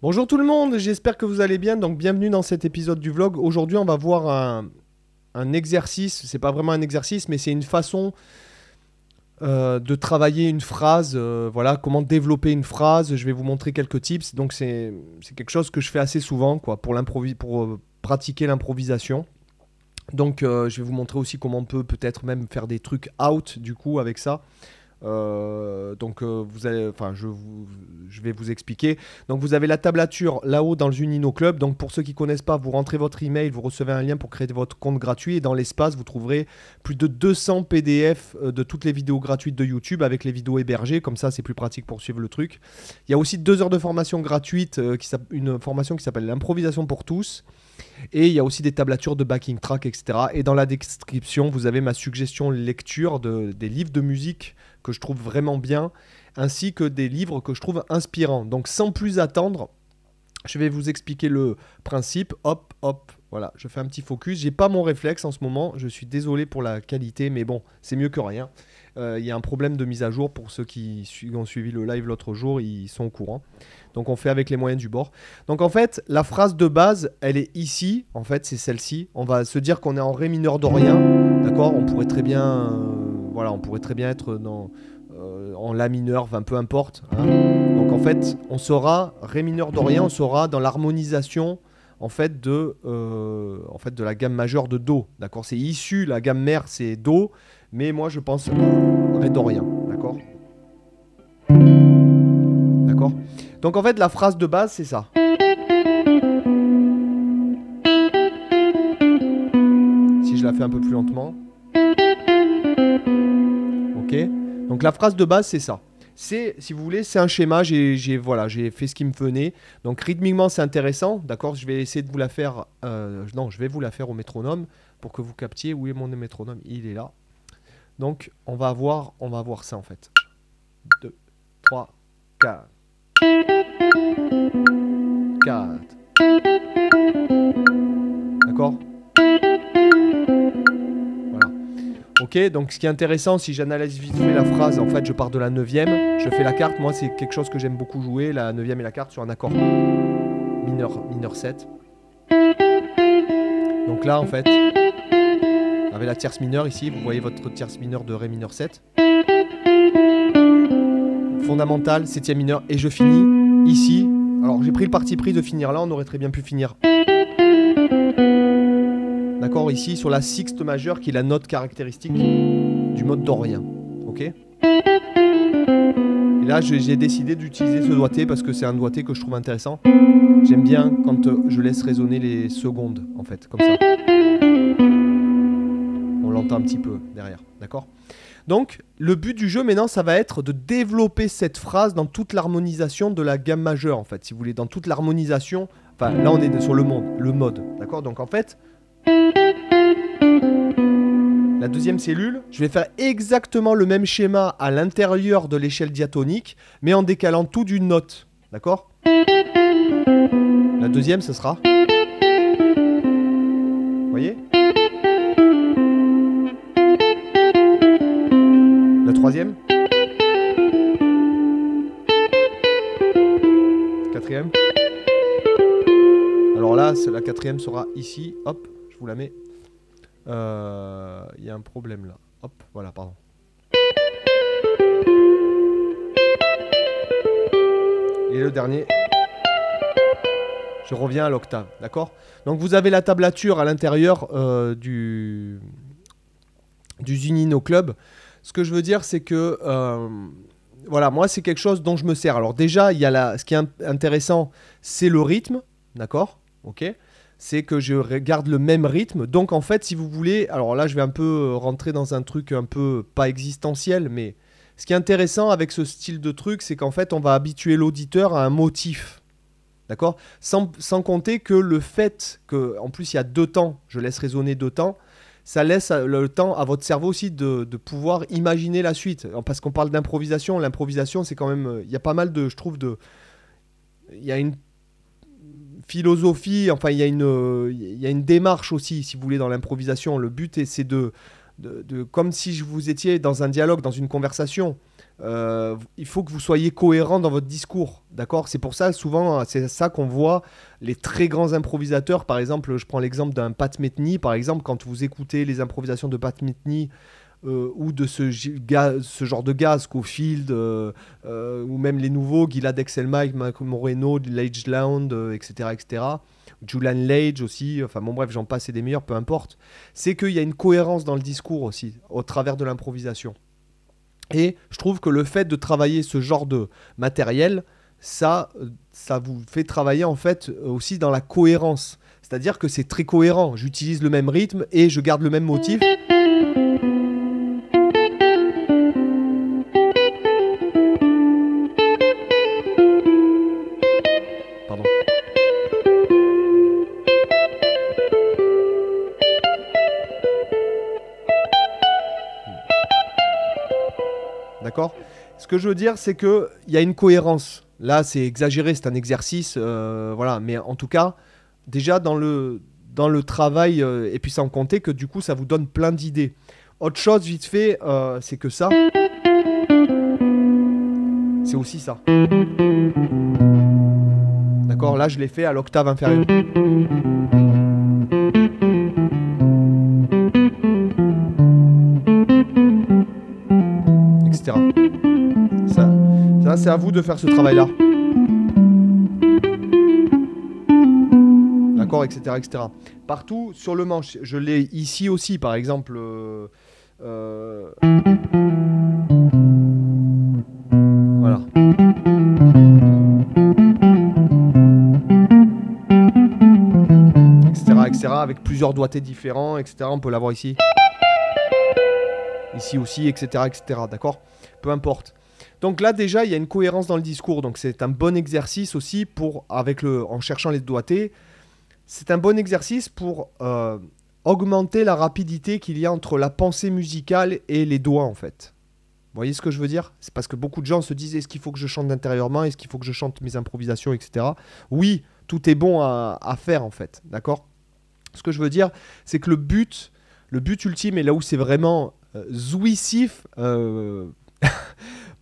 Bonjour tout le monde, j'espère que vous allez bien. Donc bienvenue dans cet épisode du vlog. Aujourd'hui, on va voir un, exercice. C'est pas vraiment un exercice, mais c'est une façon euh, de travailler une phrase. euh, voilà, comment développer une phrase. Je vais vous montrer quelques tips. Donc c'est quelque chose que je fais assez souvent, quoi, pour euh, pratiquer l'improvisation. Donc je vais vous montrer aussi comment on peut peut-être même faire des trucs out du coup avec ça. Euh, donc euh, vous allez, enfin je, vais vous expliquer. Donc vous avez la tablature là-haut dans le Unino Club. Donc pour ceux qui connaissent pas, vous rentrez votre email, vous recevez un lien pour créer votre compte gratuit et dans l'espace vous trouverez plus de 200 PDF euh, de toutes les vidéos gratuites de YouTube avec les vidéos hébergées. Comme ça c'est plus pratique pour suivre le truc. Il y a aussi deux heures de formation gratuite, une formation qui s'appelle l'improvisation pour tous. Et il y a aussi des tablatures de backing track, etc. Et dans la description, vous avez ma suggestion lecture de, des livres de musique que je trouve vraiment bien, ainsi que des livres que je trouve inspirants. Donc sans plus attendre, je vais vous expliquer le principe. Hop, hop, voilà, je fais un petit focus. J'ai pas mon réflexe en ce moment, je suis désolé pour la qualité, mais bon, c'est mieux que rien. Euh, Il y a un problème de mise à jour pour ceux qui ont suivi le live l'autre jour, ils sont au courant. Donc on fait avec les moyens du bord. Donc en fait, la phrase de base, elle est ici. En fait, c'est celle-ci. On va se dire qu'on est en ré mineur dorien. D'accord? On pourrait très bien, euh, voilà, on pourrait très bien être dans euh, en la mineur, peu importe. hein. Donc en fait, on sera ré mineur dorien, on sera dans l'harmonisation en fait de, euh, en fait de la gamme majeure de do. D'accord? C'est issu, la gamme mère c'est do, mais moi je pense ré dorien. D'accord? D'accord? Donc en fait, la phrase de base c'est ça. Si je la fais un peu plus lentement. Donc la phrase de base c'est ça. C'est, si vous voulez, c'est un schéma. J'ai, j'ai- voilà, j'ai fait ce qui me venait. Donc rythmiquement, c'est intéressant. D'accord Je vais essayer de vous la faire. euh, non, je vais vous la faire au métronome pour que vous captiez où est mon métronome. Il est là. Donc on va voir, on va voir ça en fait. 2, 3, 4. 4. D'accord? Ok, donc ce qui est intéressant, si j'analyse vite fait la phrase, en fait, je pars de la neuvième, je fais la carte. Moi, c'est quelque chose que j'aime beaucoup jouer, la neuvième et la carte sur un accord mineur, mineur 7. Donc là, en fait, avec la tierce mineure ici, vous voyez votre tierce mineure de Ré mineur 7. Fondamentale, septième mineur, et je finis ici. Alors j'ai pris le parti pris de finir là, on aurait très bien pu finir. Ici sur la sixte majeure qui est la note caractéristique du mode dorien. Ok? Et là j'ai décidé d'utiliser ce doigté parce que c'est un doigté que je trouve intéressant. J'aime bien quand je laisse résonner les secondes en fait, comme ça. On l'entend un petit peu derrière, d'accord? Donc, le but du jeu maintenant, ça va être de développer cette phrase dans toute l'harmonisation de la gamme majeure, en fait, si vous voulez, dans toute l'harmonisation. Enfin, là, on est sur le mode, le mode, d'accord? Donc, en fait, la deuxième cellule, je vais faire exactement le même schéma à l'intérieur de l'échelle diatonique, mais en décalant tout d'une note, d'accord? La deuxième, ce sera? Vous voyez? La troisième? Quatrième? Alors là, la quatrième sera ici. Hop, je vous la mets. Euh, Il y a un problème là. Hop, voilà, pardon. Et le dernier. Je reviens à l'octave, d'accord? Donc vous avez la tablature à l'intérieur euh, du, du Zunino Club. Ce que je veux dire, c'est que euh, voilà, moi c'est quelque chose dont je me sers. Alors déjà, il y a la, ce qui est in- intéressant, c'est le rythme, d'accord? Ok? C'est que je regarde le même rythme. Donc en fait, si vous voulez, alors là je vais un peu euh, rentrer dans un truc un peu pas existentiel, mais ce qui est intéressant avec ce style de truc, c'est qu'en fait on va habituer l'auditeur à un motif. D'accord? Sans, sans compter que le fait que, en plus il y a deux temps, je laisse résonner deux temps, ça laisse euh, le temps à votre cerveau aussi de, de pouvoir imaginer la suite. Parce qu'on parle d'improvisation, l'improvisation c'est quand même, euh, il y a pas mal de, je trouve, de... Il y a une philosophie, enfin il y, a une, y a une démarche aussi, si vous voulez, dans l'improvisation. Le but, est- c'est de, de, comme si je vous étiez dans un dialogue, dans une conversation, euh, il faut que vous soyez cohérent dans votre discours, d'accord? C'est pour ça, souvent, c'est ça qu'on voit les très grands improvisateurs. Par exemple, je prends l'exemple d'un Pat Metheny, par exemple, quand vous écoutez les improvisations de Pat Metheny euh, ou de ce, genre de gaz, Scofield, euh, euh, ou même les nouveaux, Gilad Excelmike, Mike Moreno, Lage Lound, etc., etc. Julian Lage aussi, enfin bon bref, j'en passe et des meilleurs, peu importe. C'est qu'il y a une cohérence dans le discours aussi, au travers de l'improvisation. Et je trouve que le fait de travailler ce genre de matériel, ça, ça vous fait travailler en fait aussi dans la cohérence. C'est-à-dire que c'est très cohérent. J'utilise le même rythme et je garde le même motif. Ce que je veux dire, c'est qu'il y a une cohérence. Là, c'est exagéré, c'est un exercice, euh, voilà. Mais en tout cas, déjà dans le, travail, euh, et puis sans compter que du coup, ça vous donne plein d'idées. Autre chose, vite fait, euh, c'est que ça, c'est aussi ça. D'accord? Là, je l'ai fait à l'octave inférieure. C'est à vous de faire ce travail-là. D'accord, etc., etc. Partout sur le manche, je l'ai ici aussi, par exemple. Euh, euh, voilà. Etc., etc., avec plusieurs doigtés différents, etc. On peut l'avoir ici. Ici aussi, etc., etc. D'accord? Peu importe. Donc là déjà il y a une cohérence dans le discours, donc c'est un bon exercice aussi pour avec le en cherchant les doigtés, c'est un bon exercice pour euh, augmenter la rapidité qu'il y a entre la pensée musicale et les doigts en fait. Vous voyez ce que je veux dire? C'est parce que beaucoup de gens se disent est-ce qu'il faut que je chante intérieurement, est-ce qu'il faut que je chante mes improvisations, etc. Oui, tout est bon à, faire en fait, d'accord? Ce que je veux dire, c'est que le but, le but ultime, et là où c'est vraiment euh, euh,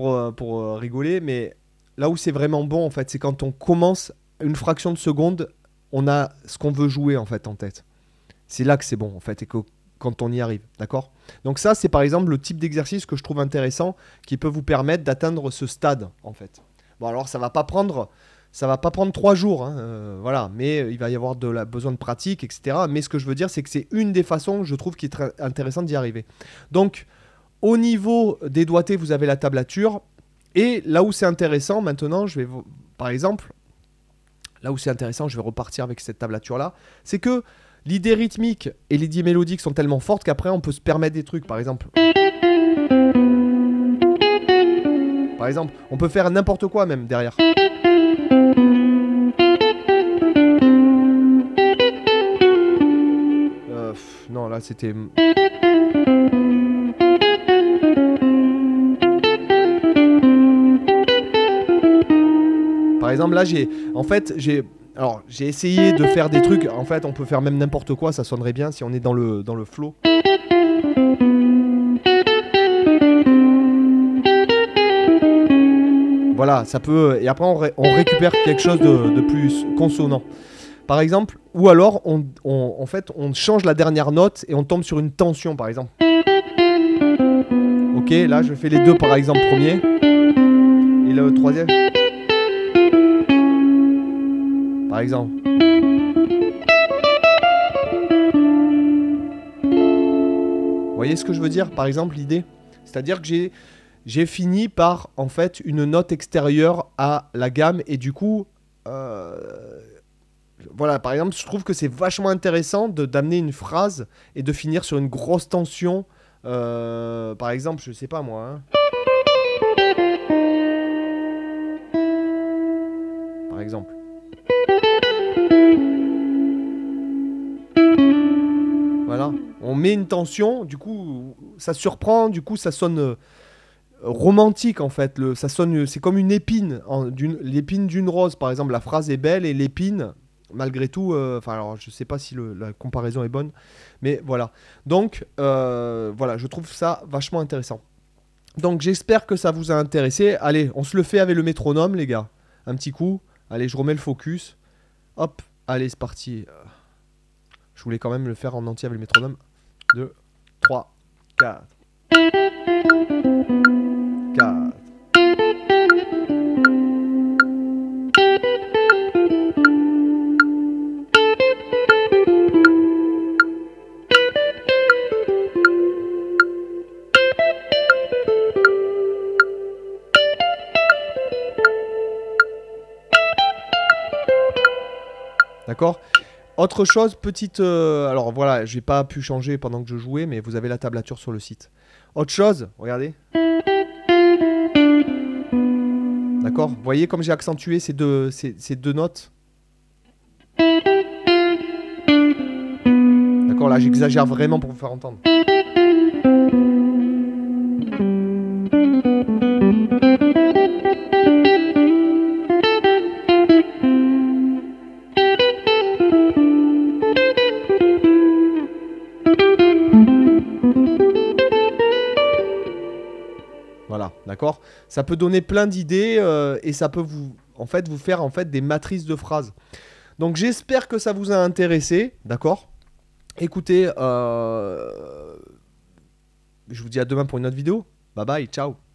pour, euh, euh, rigoler, mais là où c'est vraiment bon, en fait, c'est quand on commence une fraction de seconde, on a ce qu'on veut jouer, en fait, en tête. C'est là que c'est bon, en fait, et que quand on y arrive, d'accord? Donc ça, c'est par exemple le type d'exercice que je trouve intéressant, qui peut vous permettre d'atteindre ce stade, en fait. Bon, alors ça va pas prendre, ça va pas prendre trois jours, hein, euh, voilà, mais il va y avoir de la besoin de pratique, etc. Mais ce que je veux dire, c'est que c'est une des façons, je trouve, qui est très intéressante d'y arriver. Donc, au niveau des doigtés, vous avez la tablature. Et là où c'est intéressant, maintenant, je vais, par exemple, là où c'est intéressant, je vais repartir avec cette tablature-là, c'est que l'idée rythmique et l'idée mélodique sont tellement fortes qu'après, on peut se permettre des trucs. Par exemple, par exemple, on peut faire n'importe quoi même derrière. Euh, non, là, c'était... Par exemple, là, j'ai. En fait, j'ai. Alors, j'ai essayé de faire des trucs. En fait, on peut faire même n'importe quoi, ça sonnerait bien si on est dans le, dans le flow. Voilà, ça peut. Et après, on, récupère quelque chose de, plus consonant. Par exemple, ou alors, on, en fait, on change la dernière note et on tombe sur une tension, par exemple. Ok, là, je fais les deux, par exemple, premier. Et le troisième. Voyez ce que je veux dire Par exemple, l'idée? C'est-à-dire que j'ai, j'ai fini par, en fait, une note extérieure à la gamme et du coup... Euh, voilà, par exemple, je trouve que c'est vachement intéressant de, d'amener une phrase et de finir sur une grosse tension. Euh, par exemple, je sais pas moi. Hein. Par exemple. Voilà. On met une tension, du coup, ça surprend, du coup, ça sonne euh, romantique en fait. Le, ça sonne, c'est comme une épine, l'épine d'une rose par exemple. La phrase est belle et l'épine, malgré tout, euh, enfin alors je sais pas si la comparaison est bonne, mais voilà. Donc euh, voilà, je trouve ça vachement intéressant. Donc j'espère que ça vous a intéressé. Allez, on se le fait avec le métronome, les gars. Un petit coup. Allez, je remets le focus. Hop, allez, c'est parti. Je voulais quand même le faire en entier avec le métronome. 2, 3, 4. 4. D'accord? Autre chose, petite... euh, alors voilà, j'ai pas pu changer pendant que je jouais, mais vous avez la tablature sur le site. Autre chose, regardez. D'accord Vous voyez comme j'ai accentué ces deux, ces, ces deux notes D'accord, là j'exagère vraiment pour vous faire entendre. D'accord? Ça peut donner plein d'idées euh, et ça peut vous, faire en fait des matrices de phrases. Donc j'espère que ça vous a intéressé, d'accord? Écoutez, euh, je vous dis à demain pour une autre vidéo. Bye bye, ciao